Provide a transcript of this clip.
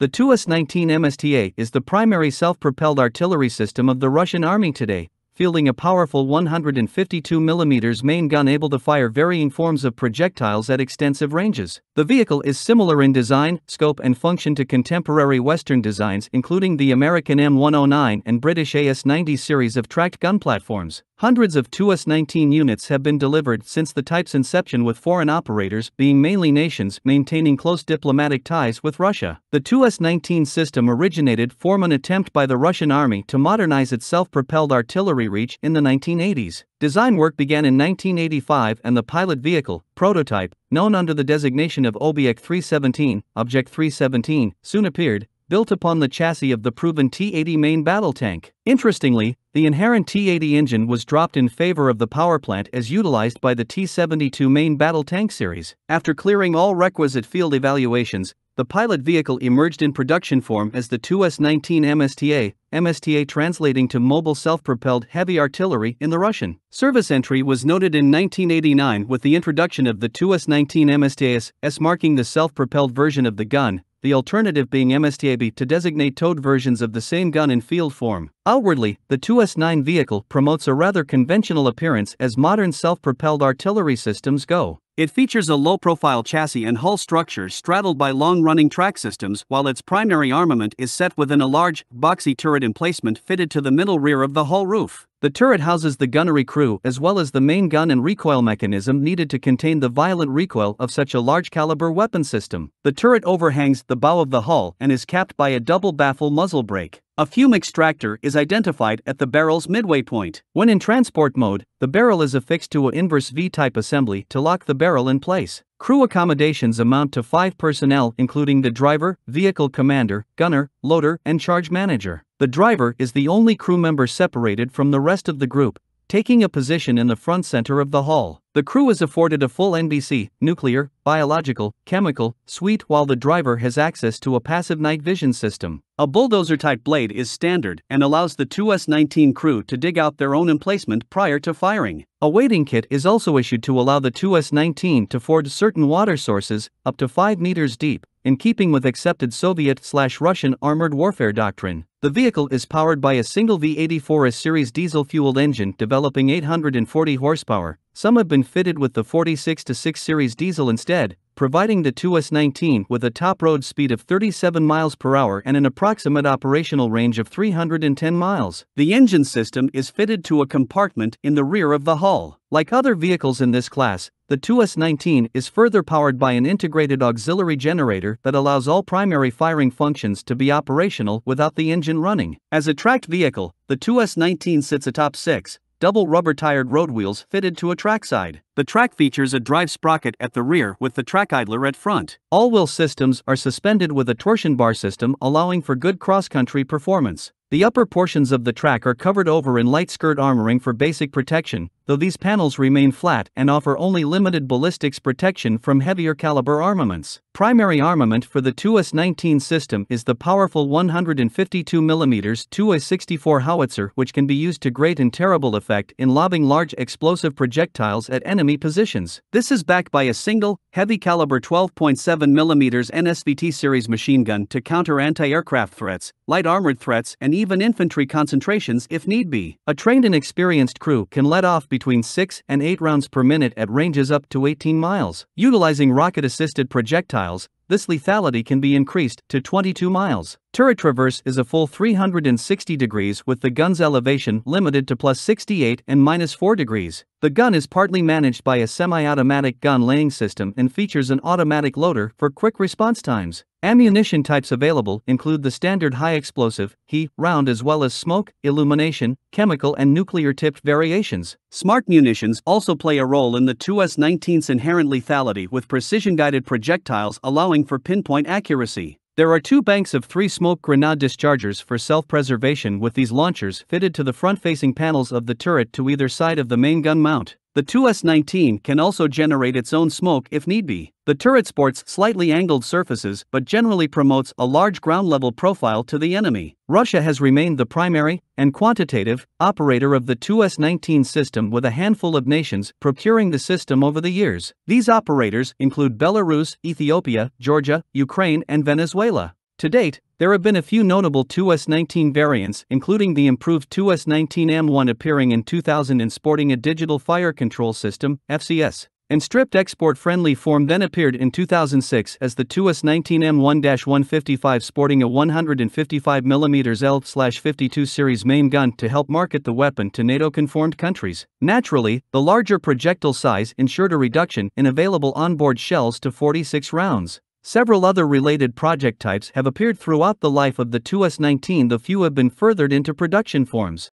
The 2S19 MSTA is the primary self-propelled artillery system of the Russian army today, fielding a powerful 152mm main gun able to fire varying forms of projectiles at extensive ranges. The vehicle is similar in design, scope, and function to contemporary Western designs, including the American M109 and British AS90 series of tracked gun platforms. Hundreds of 2S19 units have been delivered since the type's inception with foreign operators being mainly nations maintaining close diplomatic ties with Russia. The 2S19 system originated from an attempt by the Russian army to modernize its self-propelled artillery reach in the 1980s. Design work began in 1985 and the pilot vehicle, prototype, known under the designation of Object 317, Object 317, soon appeared, built upon the chassis of the proven T-80 main battle tank. Interestingly, the inherent T-80 engine was dropped in favor of the powerplant as utilized by the T-72 main battle tank series. After clearing all requisite field evaluations, the pilot vehicle emerged in production form as the 2S19 MSTA, MSTA translating to Mobile Self-Propelled Heavy Artillery in the Russian. Service entry was noted in 1989 with the introduction of the 2S19 MSTAS, S marking the self-propelled version of the gun, the alternative being MSTAB to designate towed versions of the same gun in field form. Outwardly, the 2S9 vehicle promotes a rather conventional appearance as modern self-propelled artillery systems go. It features a low-profile chassis and hull structure straddled by long-running track systems while its primary armament is set within a large, boxy turret emplacement fitted to the middle rear of the hull roof. The turret houses the gunnery crew as well as the main gun and recoil mechanism needed to contain the violent recoil of such a large caliber weapon system. The turret overhangs the bow of the hull and is capped by a double baffle muzzle brake. A fume extractor is identified at the barrel's midway point. When in transport mode, the barrel is affixed to an inverse V-type assembly to lock the barrel in place. Crew accommodations amount to five personnel including the driver, vehicle commander, gunner, loader, and charge manager. The driver is the only crew member separated from the rest of the group, taking a position in the front center of the hall. The crew is afforded a full NBC, nuclear, biological, chemical, suite while the driver has access to a passive night vision system. A bulldozer type blade is standard and allows the 2S19 crew to dig out their own emplacement prior to firing. A wading kit is also issued to allow the 2S19 to ford certain water sources, up to 5 meters deep, in keeping with accepted Soviet slash Russian armored warfare doctrine. The vehicle is powered by a single V84S series diesel fueled engine developing 840 horsepower. Some have been fitted with the 46 6 series diesel instead, providing the 2S19 with a top road speed of 37 miles per hour and an approximate operational range of 310 miles. The engine system is fitted to a compartment in the rear of the hull. Like other vehicles in this class, the 2S19 is further powered by an integrated auxiliary generator that allows all primary firing functions to be operational without the engine running. As a tracked vehicle, the 2S19 sits atop six, double rubber tired road wheels fitted to a trackside. The track features a drive sprocket at the rear with the track idler at front. All wheel systems are suspended with a torsion bar system allowing for good cross country performance. The upper portions of the track are covered over in light skirt armoring for basic protection, though these panels remain flat and offer only limited ballistics protection from heavier caliber armaments. Primary armament for the 2S19 system is the powerful 152mm Tu-64 howitzer which can be used to great and terrible effect in lobbing large explosive projectiles at enemy positions. This is backed by a single, heavy caliber 12.7mm NSVT series machine gun to counter anti-aircraft threats, light armored threats and even infantry concentrations if need be. A trained and experienced crew can let off between 6 and 8 rounds per minute at ranges up to 18 miles. Utilizing rocket assisted projectiles, this lethality can be increased to 22 miles. Turret traverse is a full 360 degrees with the gun's elevation limited to plus 68 and minus 4 degrees. The gun is partly managed by a semi-automatic gun laying system and features an automatic loader for quick response times. Ammunition types available include the standard high explosive, HE, round as well as smoke, illumination, chemical and nuclear tipped variations. Smart munitions also play a role in the 2S19's inherent lethality with precision guided projectiles allowing for pinpoint accuracy. There are two banks of three smoke grenade dischargers for self preservation with these launchers fitted to the front facing panels of the turret to either side of the main gun mount. The 2S19 can also generate its own smoke if need be. The turret sports slightly angled surfaces but generally promotes a large ground level profile to the enemy. Russia has remained the primary and quantitative operator of the 2S19 system with a handful of nations procuring the system over the years. These operators include Belarus, Ethiopia, Georgia, Ukraine, and Venezuela. To date, there have been a few notable 2S19 variants, including the improved 2S19M1 appearing in 2000 and sporting a digital fire control system, FCS and stripped export friendly form then appeared in 2006 as the 2S19M1-155 sporting a 155mm L-52 series main gun to help market the weapon to NATO-conformed countries. Naturally, the larger projectile size ensured a reduction in available onboard shells to 46 rounds. Several other related project types have appeared throughout the life of the 2S19 The few have been furthered into production forms.